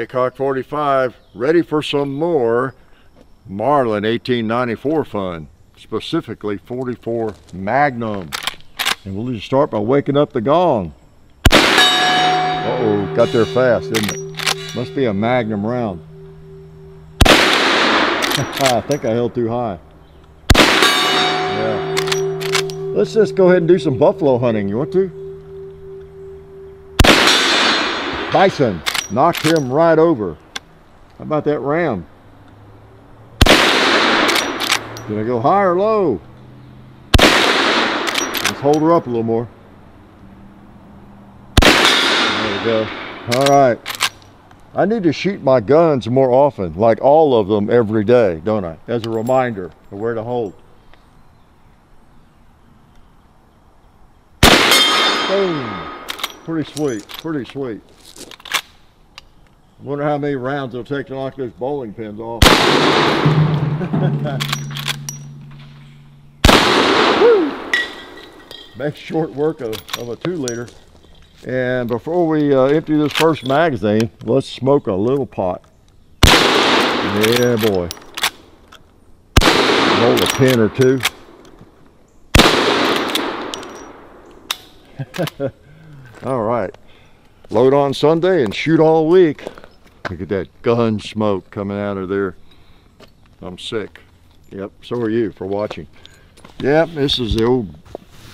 Hickok 45, ready for some more Marlin 1894 fun, specifically 44 Magnum. And we'll just start by waking up the gong. Uh-oh, got there fast, didn't it? Must be a Magnum round. I think I held too high. Yeah. Let's just go ahead and do some buffalo hunting. You want to? Bison knocked him right over. How about that ram? Gonna go high or low? Let's hold her up a little more. There we go. All right. I need to shoot my guns more often, like all of them every day, don't I? As a reminder of where to hold. Boom. Pretty sweet, pretty sweet. Wonder how many rounds it'll take to knock those bowling pins off. Make short work of, of a two liter. And before we uh, empty this first magazine, let's smoke a little pot. Yeah, boy. Roll a pin or two. all right. Load on Sunday and shoot all week. Look at that gun smoke coming out of there. I'm sick. Yep, so are you for watching. Yep, this is the old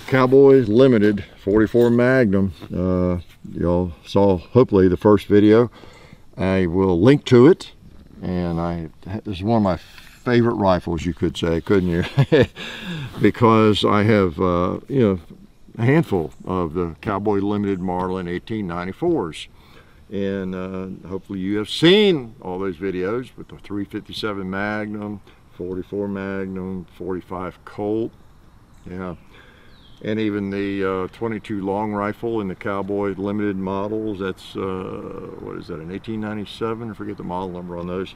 Cowboy Limited 44 Magnum. Uh, y'all saw hopefully the first video. I will link to it. And I this is one of my favorite rifles, you could say, couldn't you? because I have, uh, you know, a handful of the Cowboy Limited Marlin 1894s. And uh, hopefully you have seen all those videos with the 357 Magnum, 44 Magnum, 45 Colt. Yeah. And even the uh, 22 long rifle in the Cowboy limited models. That's, uh, what is that, an 1897? I forget the model number on those.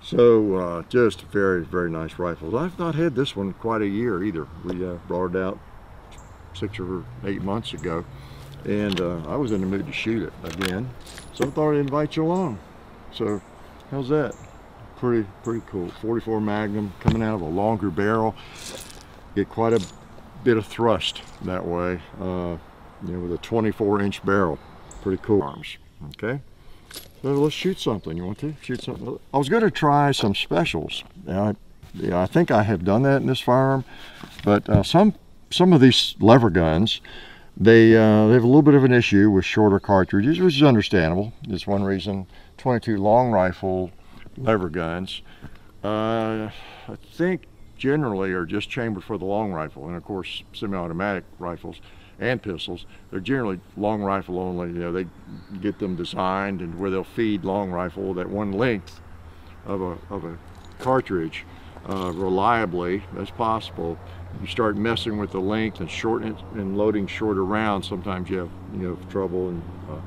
So uh, just very, very nice rifles. I've not had this one quite a year either. We uh, brought it out six or eight months ago and uh, I was in the mood to shoot it again. So I thought I'd invite you along. So how's that? Pretty pretty cool. 44 magnum coming out of a longer barrel. Get quite a bit of thrust that way uh, you know with a 24 inch barrel. Pretty cool. Arms okay? So let's shoot something. You want to? Shoot something? I was going to try some specials. I, yeah, I think I have done that in this firearm but uh, some some of these lever guns, they, uh, they have a little bit of an issue with shorter cartridges, which is understandable. It's one reason 22 long rifle lever guns, uh, I think generally are just chambered for the long rifle. And of course, semi-automatic rifles and pistols, they're generally long rifle only. You know, they get them designed and where they'll feed long rifle that one length of a, of a cartridge uh, reliably as possible you start messing with the length and shortening and loading shorter rounds, sometimes you have you know trouble and uh,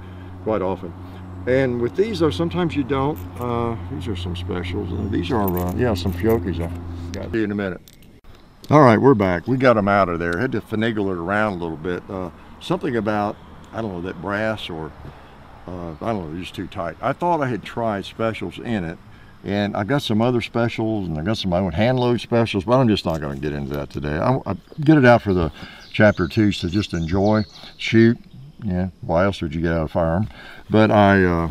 quite often. And with these though, sometimes you don't. Uh, these are some specials. These are uh, yeah some Fiocchis. I got you in a minute. All right, we're back. We got them out of there. Had to finagle it around a little bit. Uh, something about I don't know that brass or uh, I don't know, just too tight. I thought I had tried specials in it and I got some other specials and I got some my own hand load specials, but I'm just not going to get into that today. I, I, get it out for the chapter two to just enjoy, shoot. Yeah, why else would you get out of firearm? But I, uh,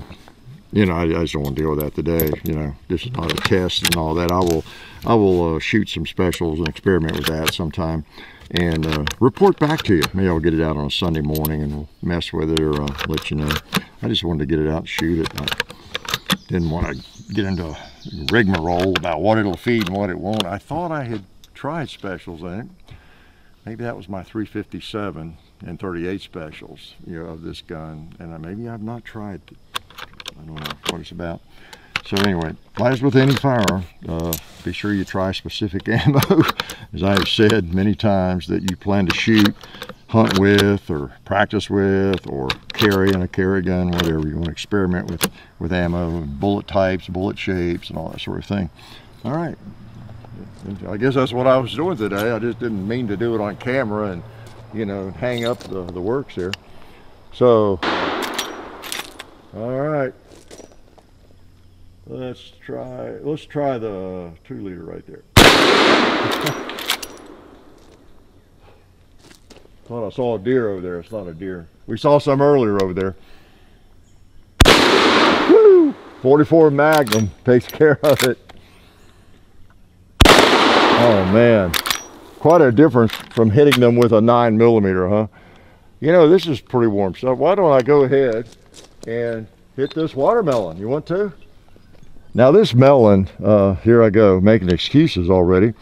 you know, I, I, just don't want to deal with that today. You know, this is not a test and all that. I will, I will uh, shoot some specials and experiment with that sometime and uh, report back to you. Maybe I'll get it out on a Sunday morning and we'll mess with it or uh, let you know. I just wanted to get it out and shoot it. I didn't want to get into rigmarole about what it'll feed and what it won't. I thought I had tried specials in it. Maybe that was my 357 and 38 specials, you know, of this gun. And I, maybe I've not tried. I don't know what it's about. So anyway, as with any firearm, uh, be sure you try specific ammo. As I have said many times that you plan to shoot, hunt with, or practice with, or carry in a carry gun, whatever. You want to experiment with, with ammo, bullet types, bullet shapes, and all that sort of thing. All right. I guess that's what I was doing today. I just didn't mean to do it on camera and, you know, hang up the, the works here. So, all right. let's try let's try the two liter right there. Thought I saw a deer over there. It's not a deer. We saw some earlier over there. Woo! 44 Magnum takes care of it. Oh man, quite a difference from hitting them with a nine millimeter, huh? You know, this is pretty warm stuff. Why don't I go ahead and hit this watermelon? You want to? Now this melon, uh, here I go, making excuses already.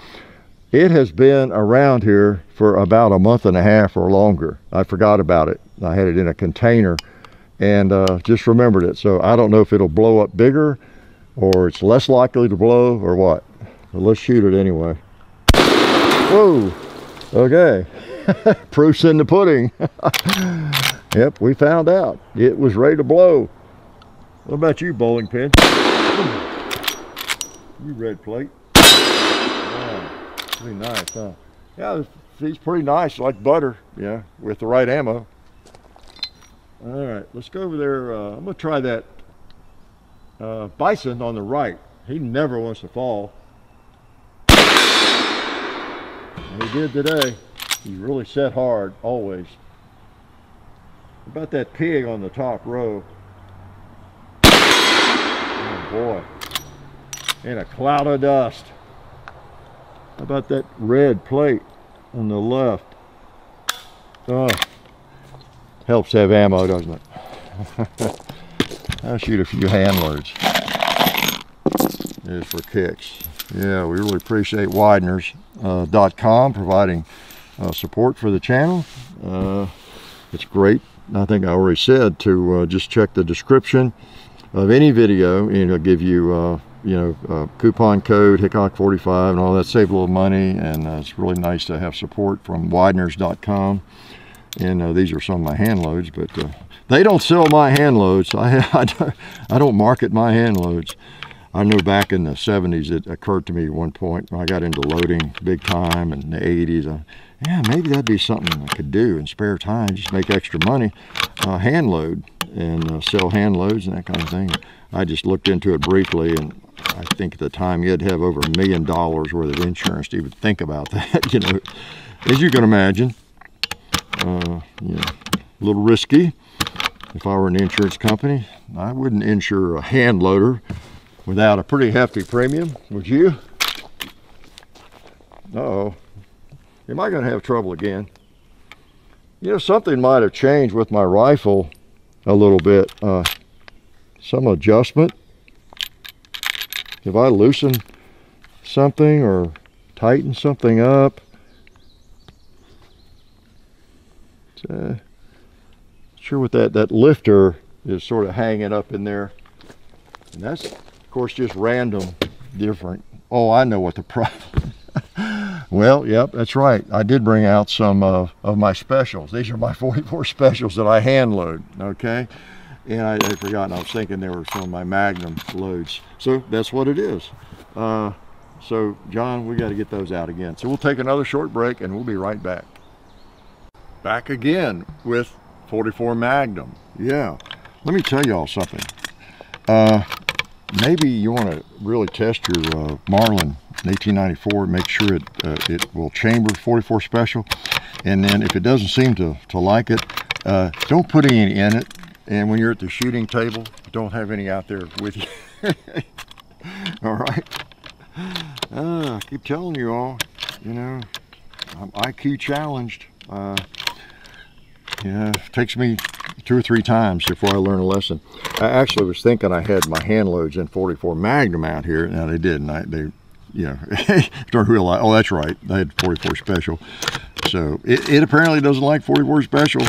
It has been around here for about a month and a half or longer. I forgot about it. I had it in a container and uh, just remembered it. So I don't know if it'll blow up bigger or it's less likely to blow or what. But let's shoot it anyway. Whoa, okay. Proof's in the pudding. yep, we found out. It was ready to blow. What about you, bowling pin? You red plate. Oh, pretty nice, huh? Yeah, he's pretty nice, like butter, yeah, with the right ammo. All right, let's go over there. Uh, I'm gonna try that uh, bison on the right. He never wants to fall. And he did today. He really set hard, always. About that pig on the top row. Oh boy in a cloud of dust. How about that red plate on the left? Oh, helps have ammo, doesn't it? I'll shoot a few hand loads. Is for kicks. Yeah, we really appreciate Wideners.com uh, providing uh, support for the channel. Uh, it's great. I think I already said to uh, just check the description of any video and it'll give you uh, you know, uh, coupon code Hickok45 and all that. Save a little money, and uh, it's really nice to have support from Wideners.com. And uh, these are some of my hand loads, but uh, they don't sell my hand loads. I, I, don't, I don't market my hand loads. I know back in the 70s it occurred to me at one point when I got into loading big time in the 80s. Uh, yeah, maybe that'd be something I could do in spare time, just make extra money, uh, hand load and sell hand loads and that kind of thing. I just looked into it briefly and I think at the time you had to have over a million dollars worth of insurance to even think about that, you know, as you can imagine. Uh, a little risky. If I were an insurance company, I wouldn't insure a hand loader without a pretty hefty premium, would you? Uh oh Am I going to have trouble again? You know, something might have changed with my rifle a little bit. Uh, some adjustment if I loosen something or tighten something up, uh, sure what that, that lifter is sort of hanging up in there. And that's, of course, just random different. Oh, I know what the problem Well, yep, that's right. I did bring out some uh, of my specials. These are my 44 specials that I hand load, okay? And I, I forgot. I was thinking they were some of my Magnum loads. So that's what it is. Uh, so John, we got to get those out again. So we'll take another short break and we'll be right back. Back again with 44 Magnum. Yeah. Let me tell y'all something. Uh, maybe you want to really test your uh, Marlin 1894 make sure it uh, it will chamber 44 special and then if it doesn't seem to to like it uh, don't put any in it and when you're at the shooting table, don't have any out there with you. all right. Uh, I keep telling you all, you know, I'm IQ challenged. Uh, yeah, it takes me two or three times before I learn a lesson. I actually was thinking I had my hand loads in 44 Magnum out here. Now they didn't. I, they, you know, don't realize. Oh, that's right. They had 44 Special. So it, it apparently doesn't like 44 Special,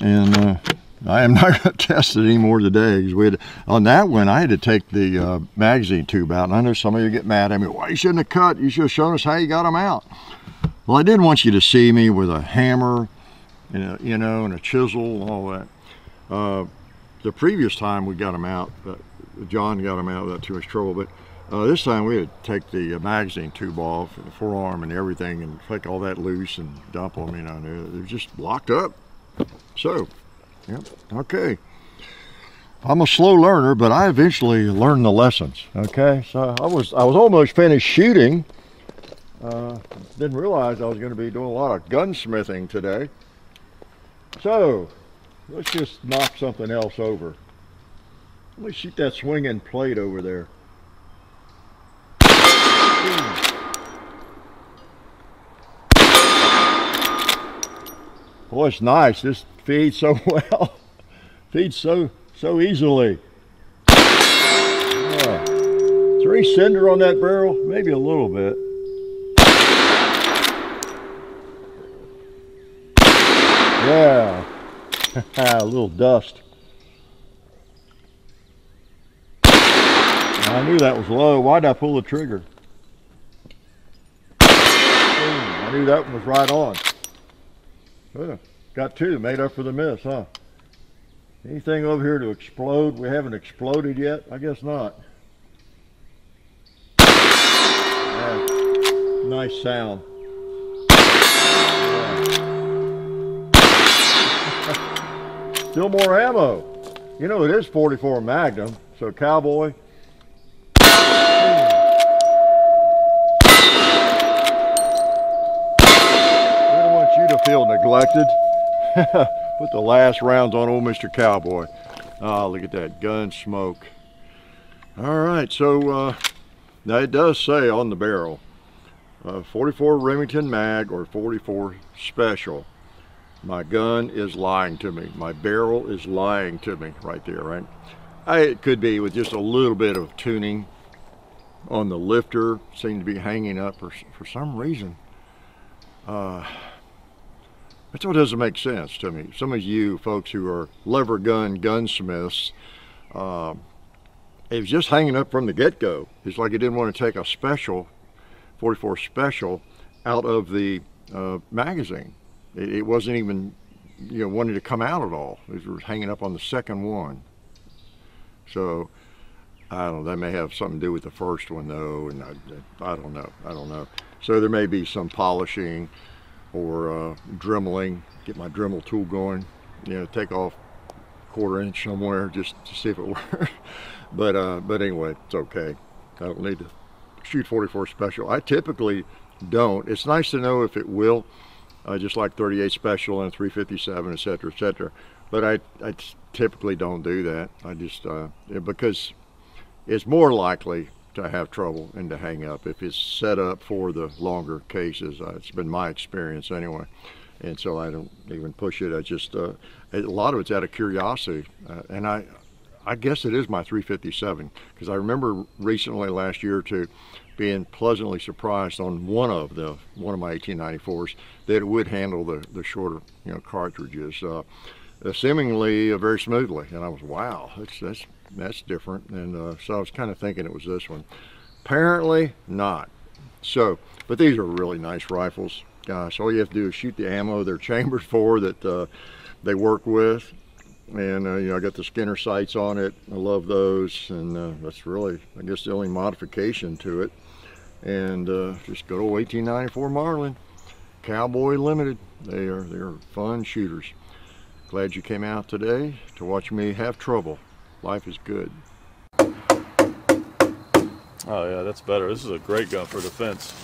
and uh, I am not going to test it anymore today because we had on that one I had to take the uh, magazine tube out and I know some of you get mad at me why you shouldn't have cut? You should have shown us how you got them out. Well I didn't want you to see me with a hammer and a, you know and a chisel and all that. Uh, the previous time we got them out John got them out without too much trouble but uh, this time we had to take the uh, magazine tube off the forearm and everything and take all that loose and dump them you know they're just locked up. So Yep. Okay. I'm a slow learner, but I eventually learned the lessons. Okay, so I was I was almost finished shooting. Uh, didn't realize I was going to be doing a lot of gunsmithing today. So let's just knock something else over. Let me shoot that swinging plate over there. Boy, it's nice. This feeds so well. feeds so so easily. Any cinder on that barrel? Maybe a little bit. Yeah. a little dust. I knew that was low. Why'd I pull the trigger? I knew that one was right on. Yeah, got two, made up for the miss, huh? Anything over here to explode? We haven't exploded yet? I guess not. Yeah. Nice sound. Still more ammo. You know, it is 44 Magnum, so cowboy. We don't want you to feel neglected. Put the last rounds on old Mr. Cowboy. Oh, look at that gun smoke. All right, so uh, now it does say on the barrel, uh, 44 Remington Mag or 44 Special. My gun is lying to me. My barrel is lying to me right there, right? I, it could be with just a little bit of tuning on the lifter. Seemed to be hanging up for, for some reason. Uh, that's what doesn't make sense to me. Some of you folks who are lever gun gunsmiths, uh, it was just hanging up from the get-go. It's like it didn't want to take a special, 44 special, out of the uh, magazine. It, it, wasn't even, you know, wanting to come out at all. It was hanging up on the second one. So, I don't know, that may have something to do with the first one though, and I, I don't know, I don't know. So there may be some polishing or uh, dremeling, get my Dremel tool going, you know, take off quarter inch somewhere just to see if it works. but, uh, but anyway, it's okay. I don't need to shoot 44 special. I typically don't. It's nice to know if it will uh, just like 38 special and 357 etc etc but I, I typically don't do that I just uh, because it's more likely to have trouble and to hang up. If it's set up for the longer cases uh, it's been my experience anyway. And so I don't even push it. I just uh, a lot of it's out of curiosity. Uh, and I I guess it is my 357 because I remember recently last year or two being pleasantly surprised on one of the one of my 1894s that it would handle the the shorter you know cartridges uh, seemingly uh, very smoothly. And I was wow that's that's that's different and uh, so I was kind of thinking it was this one. Apparently not. So but these are really nice rifles gosh all you have to do is shoot the ammo they're chambered for that uh, they work with. And uh, you know I got the Skinner sights on it. I love those and uh, that's really I guess the only modification to it. And uh, just good old 1894 Marlin. Cowboy Limited. They are they're fun shooters. Glad you came out today to watch me have trouble life is good oh yeah that's better this is a great gun for defense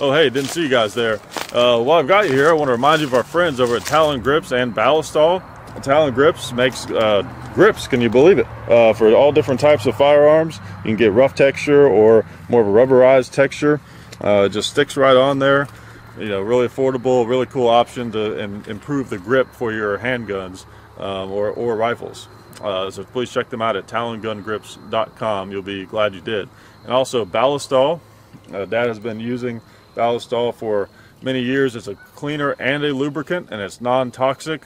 oh hey didn't see you guys there uh, while I've got you here I want to remind you of our friends over at Talon Grips and Ballistol Talon Grips makes uh, grips, can you believe it, uh, for all different types of firearms. You can get rough texture or more of a rubberized texture. Uh, it just sticks right on there. You know, really affordable, really cool option to improve the grip for your handguns um, or, or rifles. Uh, so please check them out at talongungrips.com. You'll be glad you did. And also Ballistol. Uh, Dad has been using Ballistol for many years. It's a cleaner and a lubricant, and it's non-toxic.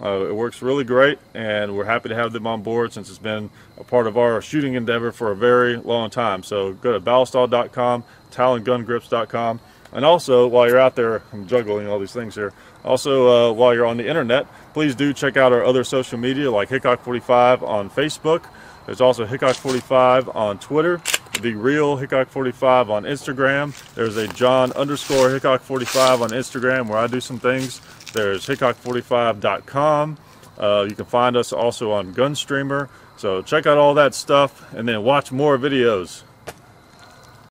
Uh, it works really great and we're happy to have them on board since it's been a part of our shooting endeavor for a very long time. So go to ballistol.com, talongungrips.com, and also while you're out there, I'm juggling all these things here, also uh, while you're on the internet, please do check out our other social media like Hickok45 on Facebook. There's also Hickok45 on Twitter, The Real Hickok45 on Instagram. There's a John underscore Hickok45 on Instagram where I do some things. There's hickok45.com. Uh, you can find us also on Gunstreamer. So check out all that stuff and then watch more videos.